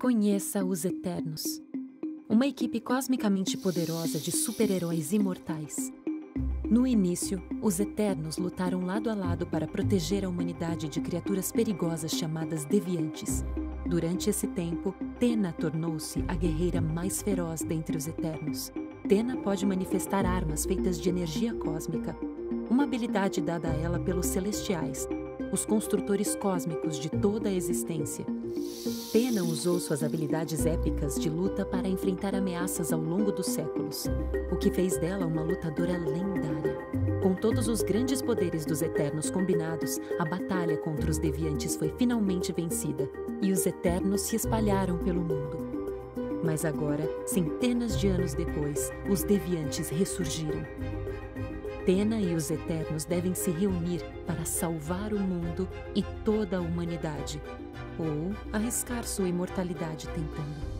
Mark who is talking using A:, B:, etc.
A: Conheça os Eternos. Uma equipe cosmicamente poderosa de super-heróis imortais. No início, os Eternos lutaram lado a lado para proteger a humanidade de criaturas perigosas chamadas Deviantes. Durante esse tempo, Tena tornou-se a guerreira mais feroz dentre os Eternos. Tena pode manifestar armas feitas de energia cósmica, uma habilidade dada a ela pelos Celestiais, os construtores cósmicos de toda a existência. Tena usou suas habilidades épicas de luta para enfrentar ameaças ao longo dos séculos, o que fez dela uma lutadora lendária. Com todos os grandes poderes dos Eternos combinados, a batalha contra os Deviantes foi finalmente vencida e os Eternos se espalharam pelo mundo. Mas agora, centenas de anos depois, os Deviantes ressurgiram. Tena e os Eternos devem se reunir para salvar o mundo e toda a humanidade, ou arriscar sua imortalidade tentando.